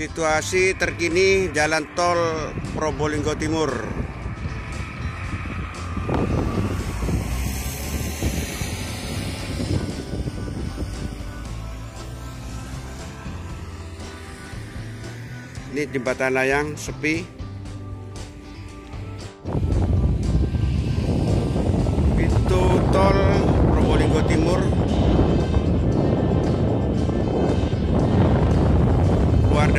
Situasi terkini jalan tol Probolinggo Timur. Ini jembatan layang sepi. Pintu tol Probolinggo Timur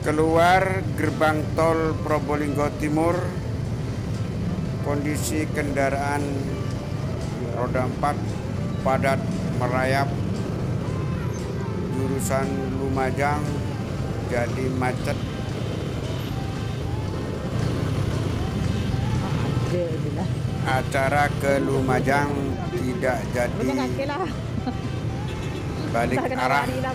keluar gerbang tol Probolinggo Timur. Kondisi kendaraan roda 4 padat merayap. Jurusan Lumajang jadi macet. Acara ke Lumajang tidak jadi. Balik arah. lari lah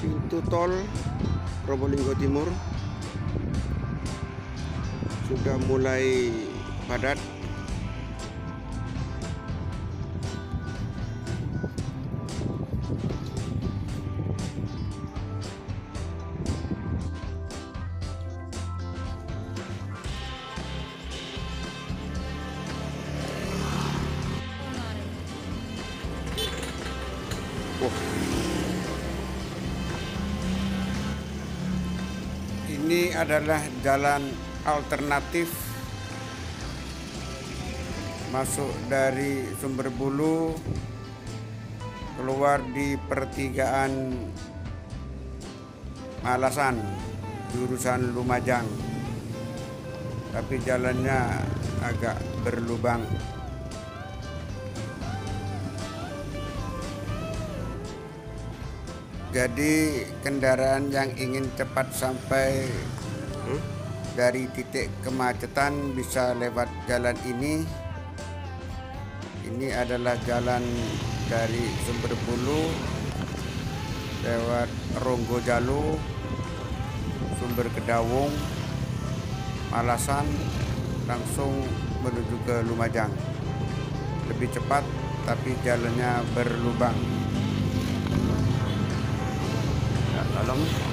pintu tol Probolinggo Timur sudah mulai padat Ini adalah jalan alternatif. Masuk dari Sumber Bulu keluar di pertigaan Malasan jurusan Lumajang. Tapi jalannya agak berlubang jadi kendaraan yang ingin cepat sampai dari titik kemacetan bisa lewat jalan ini. Ini adalah jalan dari Sumber Bulu lewat Ronggo Jalu Sumber Kedawung Malasan langsung menuju ke Lumajang. Lebih cepat tapi jalannya berlubang alam.